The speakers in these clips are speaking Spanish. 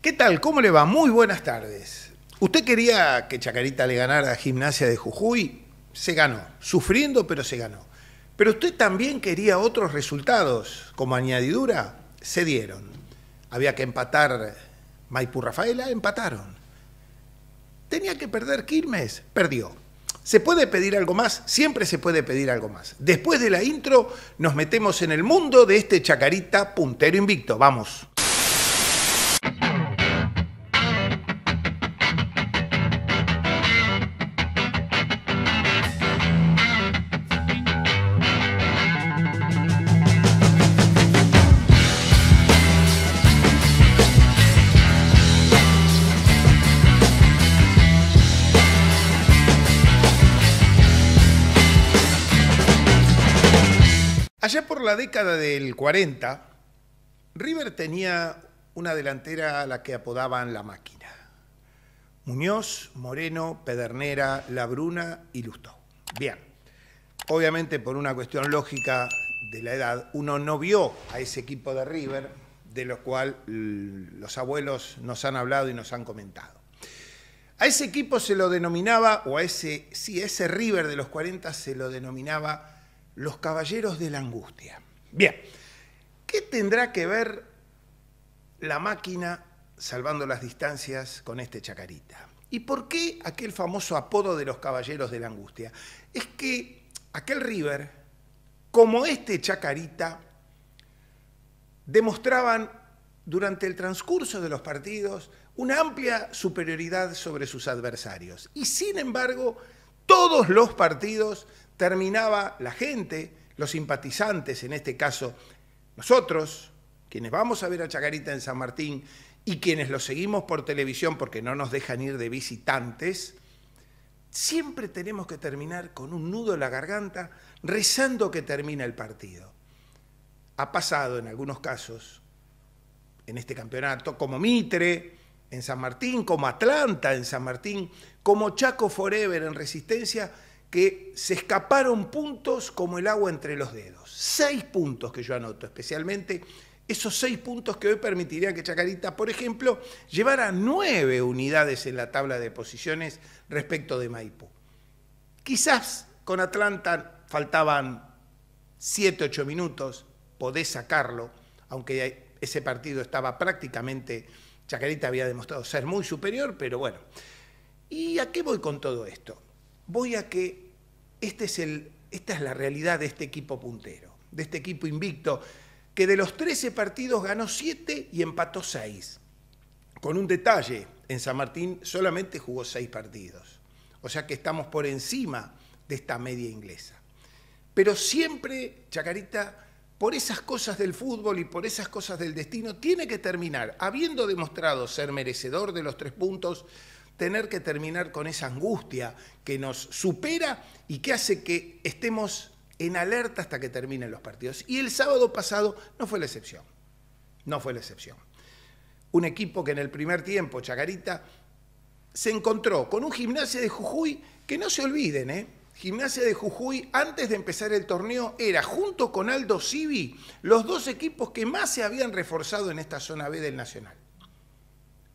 ¿Qué tal? ¿Cómo le va? Muy buenas tardes. ¿Usted quería que Chacarita le ganara a Gimnasia de Jujuy? Se ganó, sufriendo, pero se ganó. Pero usted también quería otros resultados, como añadidura, se dieron. Había que empatar Maipú Rafaela, empataron. Tenía que perder Quilmes, perdió. ¿Se puede pedir algo más? Siempre se puede pedir algo más. Después de la intro, nos metemos en el mundo de este Chacarita puntero invicto. Vamos. Allá por la década del 40, River tenía una delantera a la que apodaban la máquina. Muñoz, Moreno, Pedernera, Labruna y Lustó. Bien, obviamente por una cuestión lógica de la edad, uno no vio a ese equipo de River, de lo cual los abuelos nos han hablado y nos han comentado. A ese equipo se lo denominaba, o a ese, sí, a ese River de los 40 se lo denominaba los caballeros de la angustia. Bien, ¿qué tendrá que ver la máquina salvando las distancias con este chacarita? ¿Y por qué aquel famoso apodo de los caballeros de la angustia? Es que aquel River, como este chacarita, demostraban durante el transcurso de los partidos una amplia superioridad sobre sus adversarios. Y sin embargo, todos los partidos terminaba la gente, los simpatizantes, en este caso nosotros, quienes vamos a ver a Chacarita en San Martín y quienes lo seguimos por televisión porque no nos dejan ir de visitantes, siempre tenemos que terminar con un nudo en la garganta rezando que termine el partido. Ha pasado en algunos casos, en este campeonato, como Mitre, en San Martín, como Atlanta en San Martín, como Chaco Forever en Resistencia, que se escaparon puntos como el agua entre los dedos. Seis puntos que yo anoto, especialmente esos seis puntos que hoy permitirían que Chacarita, por ejemplo, llevara nueve unidades en la tabla de posiciones respecto de Maipú. Quizás con Atlanta faltaban siete, ocho minutos, podés sacarlo, aunque ese partido estaba prácticamente, Chacarita había demostrado ser muy superior, pero bueno. ¿Y a qué voy con todo esto? Voy a que este es el, esta es la realidad de este equipo puntero, de este equipo invicto, que de los 13 partidos ganó 7 y empató 6. Con un detalle, en San Martín solamente jugó 6 partidos. O sea que estamos por encima de esta media inglesa. Pero siempre, Chacarita, por esas cosas del fútbol y por esas cosas del destino, tiene que terminar, habiendo demostrado ser merecedor de los tres puntos, tener que terminar con esa angustia que nos supera y que hace que estemos en alerta hasta que terminen los partidos. Y el sábado pasado no fue la excepción. No fue la excepción. Un equipo que en el primer tiempo, Chacarita, se encontró con un gimnasia de Jujuy que no se olviden, ¿eh? Gimnasia de Jujuy, antes de empezar el torneo, era junto con Aldo Civi los dos equipos que más se habían reforzado en esta zona B del Nacional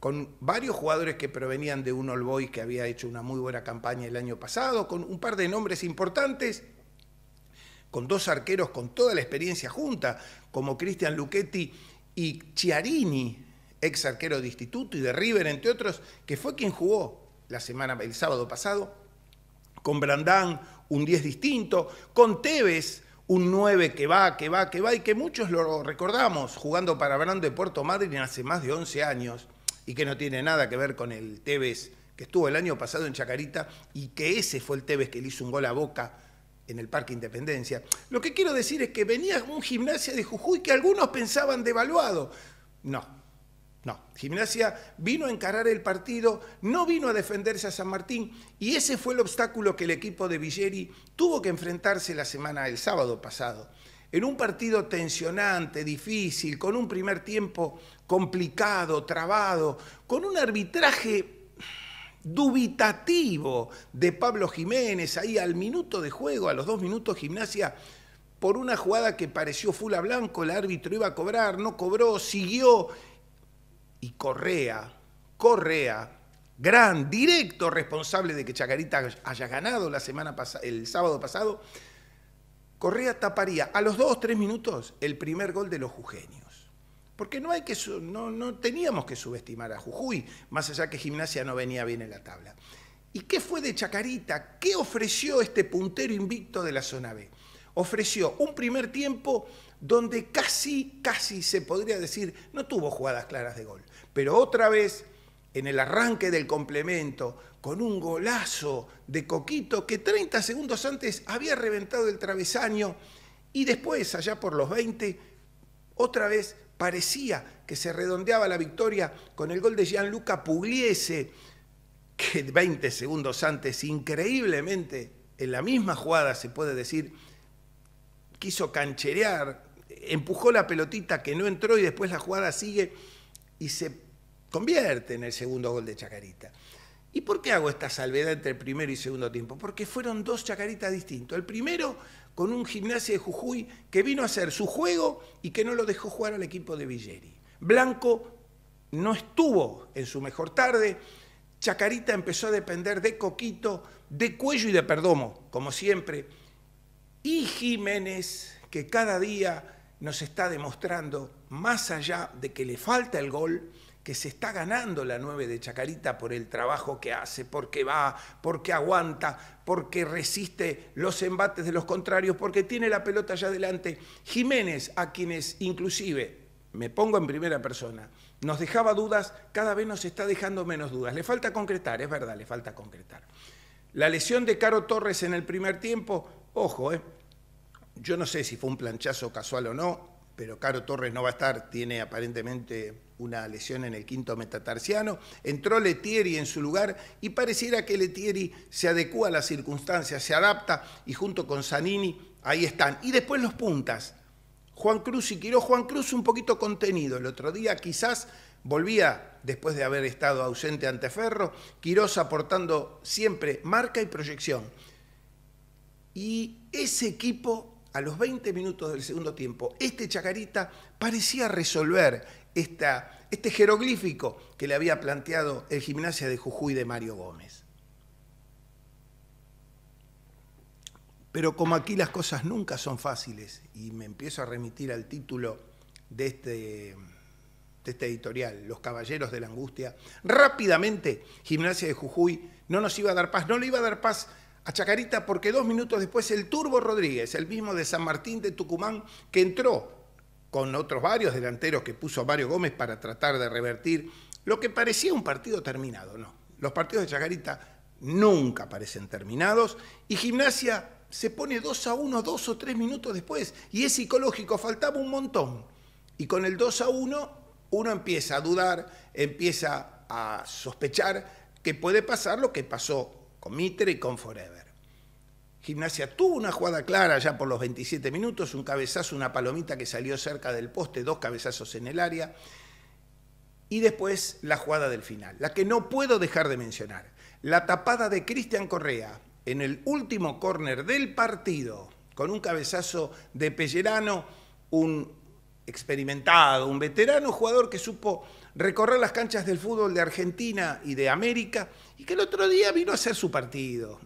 con varios jugadores que provenían de un All Boy que había hecho una muy buena campaña el año pasado, con un par de nombres importantes, con dos arqueros con toda la experiencia junta, como Cristian Luchetti y Chiarini, ex arquero de Instituto y de River, entre otros, que fue quien jugó la semana, el sábado pasado, con Brandán, un 10 distinto, con Tevez, un 9 que va, que va, que va, y que muchos lo recordamos jugando para Brando de Puerto Madryn hace más de 11 años y que no tiene nada que ver con el Tevez que estuvo el año pasado en Chacarita y que ese fue el Tevez que le hizo un gol a Boca en el Parque Independencia. Lo que quiero decir es que venía un gimnasia de Jujuy que algunos pensaban devaluado. No, no. Gimnasia vino a encarar el partido, no vino a defenderse a San Martín y ese fue el obstáculo que el equipo de Villeri tuvo que enfrentarse la semana del sábado pasado en un partido tensionante, difícil, con un primer tiempo complicado, trabado, con un arbitraje dubitativo de Pablo Jiménez ahí al minuto de juego, a los dos minutos gimnasia, por una jugada que pareció fula blanco, el árbitro iba a cobrar, no cobró, siguió. y Correa, Correa, gran, directo responsable de que Chacarita haya ganado la semana el sábado pasado, Correa taparía a los dos o tres minutos el primer gol de los jujeños. Porque no, no teníamos que subestimar a Jujuy, más allá que Gimnasia no venía bien en la tabla. ¿Y qué fue de Chacarita? ¿Qué ofreció este puntero invicto de la zona B? Ofreció un primer tiempo donde casi, casi se podría decir, no tuvo jugadas claras de gol, pero otra vez en el arranque del complemento, con un golazo de Coquito que 30 segundos antes había reventado el travesaño y después, allá por los 20, otra vez parecía que se redondeaba la victoria con el gol de Gianluca Pugliese, que 20 segundos antes, increíblemente, en la misma jugada se puede decir, quiso cancherear, empujó la pelotita que no entró y después la jugada sigue y se convierte en el segundo gol de Chacarita. ¿Y por qué hago esta salvedad entre el primero y segundo tiempo? Porque fueron dos Chacaritas distintos. El primero con un gimnasio de Jujuy que vino a hacer su juego y que no lo dejó jugar al equipo de Villeri. Blanco no estuvo en su mejor tarde. Chacarita empezó a depender de Coquito, de Cuello y de Perdomo, como siempre. Y Jiménez, que cada día nos está demostrando, más allá de que le falta el gol, que se está ganando la 9 de Chacarita por el trabajo que hace, porque va, porque aguanta, porque resiste los embates de los contrarios, porque tiene la pelota allá adelante. Jiménez, a quienes inclusive, me pongo en primera persona, nos dejaba dudas, cada vez nos está dejando menos dudas. Le falta concretar, es verdad, le falta concretar. La lesión de Caro Torres en el primer tiempo, ojo, eh, yo no sé si fue un planchazo casual o no, pero Caro Torres no va a estar, tiene aparentemente una lesión en el quinto metatarsiano. Entró Letieri en su lugar y pareciera que Letieri se adecua a las circunstancias, se adapta y junto con Zanini ahí están. Y después los puntas. Juan Cruz y Quiró. Juan Cruz un poquito contenido. El otro día quizás volvía después de haber estado ausente ante Ferro. Quirós aportando siempre marca y proyección. Y ese equipo a los 20 minutos del segundo tiempo, este Chacarita parecía resolver este jeroglífico que le había planteado el gimnasia de Jujuy de Mario Gómez. Pero como aquí las cosas nunca son fáciles, y me empiezo a remitir al título de este, de este editorial, Los Caballeros de la Angustia, rápidamente Gimnasia de Jujuy no nos iba a dar paz, no le iba a dar paz a Chacarita porque dos minutos después el Turbo Rodríguez, el mismo de San Martín de Tucumán, que entró con otros varios delanteros que puso Mario Gómez para tratar de revertir lo que parecía un partido terminado. No, los partidos de Chacarita nunca parecen terminados y Gimnasia se pone 2 a 1 dos o tres minutos después y es psicológico, faltaba un montón. Y con el 2 a 1 uno empieza a dudar, empieza a sospechar que puede pasar lo que pasó Mitre y con Forever. Gimnasia tuvo una jugada clara ya por los 27 minutos, un cabezazo, una palomita que salió cerca del poste, dos cabezazos en el área. Y después la jugada del final, la que no puedo dejar de mencionar. La tapada de Cristian Correa en el último córner del partido, con un cabezazo de Pellerano, un experimentado, un veterano jugador que supo recorrer las canchas del fútbol de Argentina y de América y que el otro día vino a hacer su partido.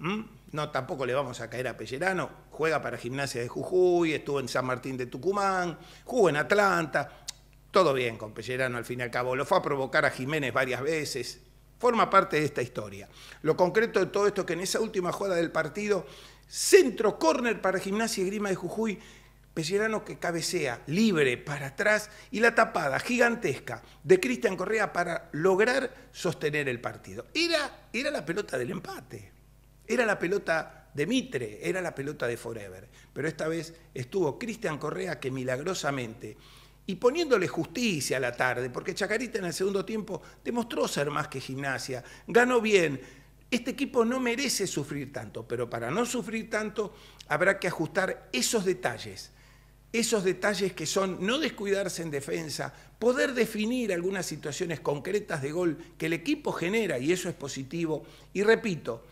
No, tampoco le vamos a caer a Pellerano. Juega para Gimnasia de Jujuy, estuvo en San Martín de Tucumán, jugó en Atlanta. Todo bien con Pellerano al fin y al cabo. Lo fue a provocar a Jiménez varias veces. Forma parte de esta historia. Lo concreto de todo esto es que en esa última jugada del partido, centro córner para Gimnasia y Grima de Jujuy, Pellerano que cabecea libre para atrás y la tapada gigantesca de Cristian Correa para lograr sostener el partido. Era, era la pelota del empate. Era la pelota de Mitre, era la pelota de Forever. Pero esta vez estuvo Cristian Correa que milagrosamente, y poniéndole justicia a la tarde, porque Chacarita en el segundo tiempo demostró ser más que gimnasia, ganó bien. Este equipo no merece sufrir tanto, pero para no sufrir tanto habrá que ajustar esos detalles esos detalles que son no descuidarse en defensa, poder definir algunas situaciones concretas de gol que el equipo genera, y eso es positivo. Y repito,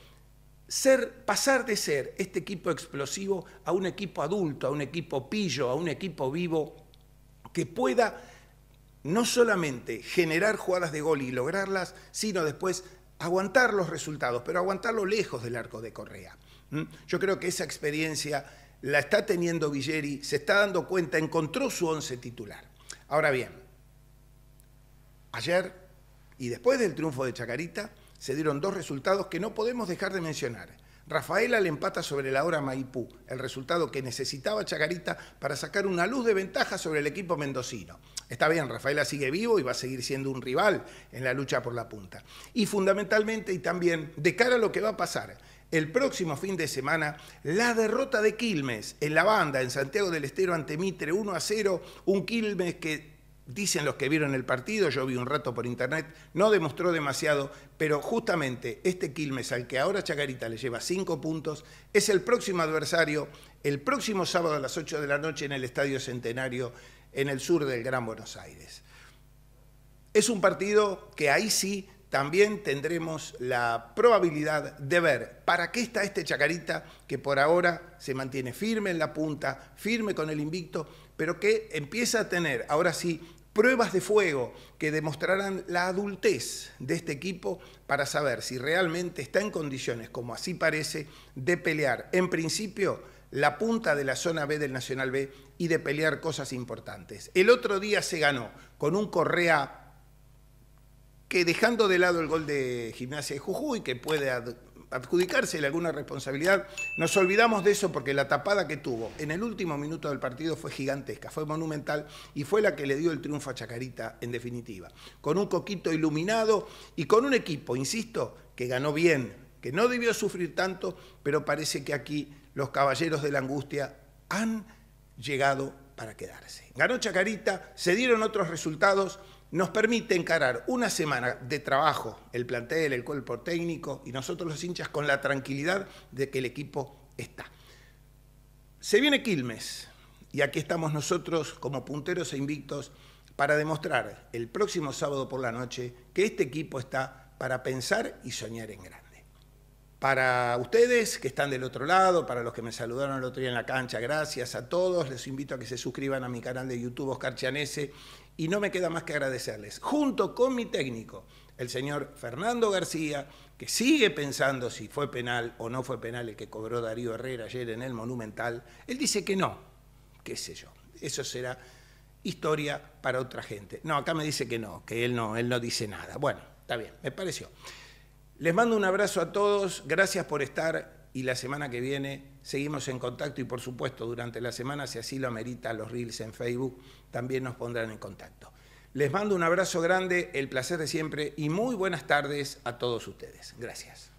ser, pasar de ser este equipo explosivo a un equipo adulto, a un equipo pillo, a un equipo vivo, que pueda no solamente generar jugadas de gol y lograrlas, sino después aguantar los resultados, pero aguantarlo lejos del arco de Correa. Yo creo que esa experiencia la está teniendo Villeri, se está dando cuenta, encontró su once titular. Ahora bien, ayer y después del triunfo de Chacarita se dieron dos resultados que no podemos dejar de mencionar. Rafaela le empata sobre la hora Maipú, el resultado que necesitaba Chacarita para sacar una luz de ventaja sobre el equipo mendocino. Está bien, Rafaela sigue vivo y va a seguir siendo un rival en la lucha por la punta. Y fundamentalmente y también de cara a lo que va a pasar el próximo fin de semana, la derrota de Quilmes en la banda en Santiago del Estero ante Mitre 1 a 0, un Quilmes que dicen los que vieron el partido, yo vi un rato por internet, no demostró demasiado, pero justamente este Quilmes al que ahora Chacarita le lleva cinco puntos, es el próximo adversario el próximo sábado a las 8 de la noche en el Estadio Centenario en el sur del Gran Buenos Aires. Es un partido que ahí sí también tendremos la probabilidad de ver para qué está este Chacarita que por ahora se mantiene firme en la punta, firme con el invicto, pero que empieza a tener ahora sí pruebas de fuego que demostrarán la adultez de este equipo para saber si realmente está en condiciones, como así parece, de pelear en principio la punta de la zona B del Nacional B y de pelear cosas importantes. El otro día se ganó con un Correa que dejando de lado el gol de Gimnasia de Jujuy, que puede adjudicársele alguna responsabilidad. Nos olvidamos de eso porque la tapada que tuvo en el último minuto del partido fue gigantesca, fue monumental y fue la que le dio el triunfo a Chacarita en definitiva. Con un coquito iluminado y con un equipo, insisto, que ganó bien, que no debió sufrir tanto, pero parece que aquí los caballeros de la angustia han llegado para quedarse. Ganó Chacarita, se dieron otros resultados nos permite encarar una semana de trabajo, el plantel, el cuerpo técnico y nosotros los hinchas con la tranquilidad de que el equipo está. Se viene Quilmes y aquí estamos nosotros como punteros e invictos para demostrar el próximo sábado por la noche que este equipo está para pensar y soñar en grande. Para ustedes que están del otro lado, para los que me saludaron el otro día en la cancha, gracias a todos. Les invito a que se suscriban a mi canal de YouTube Oscar Chianese y no me queda más que agradecerles, junto con mi técnico, el señor Fernando García, que sigue pensando si fue penal o no fue penal el que cobró Darío Herrera ayer en el Monumental. Él dice que no, qué sé yo, eso será historia para otra gente. No, acá me dice que no, que él no, él no dice nada. Bueno, está bien, me pareció. Les mando un abrazo a todos, gracias por estar y la semana que viene seguimos en contacto y por supuesto durante la semana, si así lo amerita los reels en Facebook, también nos pondrán en contacto. Les mando un abrazo grande, el placer de siempre y muy buenas tardes a todos ustedes. Gracias.